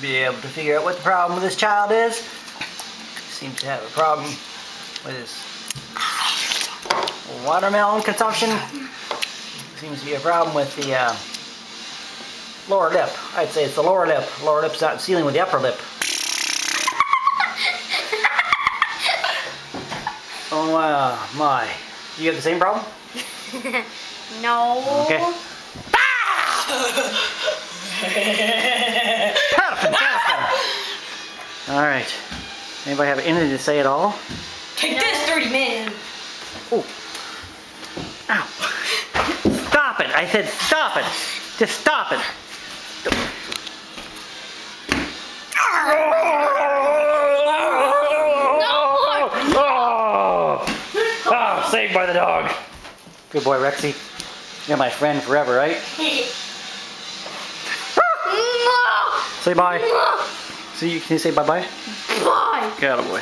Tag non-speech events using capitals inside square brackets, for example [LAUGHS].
be able to figure out what the problem with this child is. Seems to have a problem with his watermelon consumption. Seems to be a problem with the uh, lower lip. I'd say it's the lower lip. Lower lip's not sealing with the upper lip. [LAUGHS] Oh uh, my. You have the same problem? [LAUGHS] no. Okay. [LAUGHS] Paraffin, paraffin. All right. Anybody have anything to say at all? Take this, dirty man. Oh. Ow. Stop it. I said stop it. Just stop it. Oh, oh, saved by the dog. Good boy, Rexy. You're my friend forever, right? [LAUGHS] Say bye. See, you, can you say bye-bye? Bye. Get boy.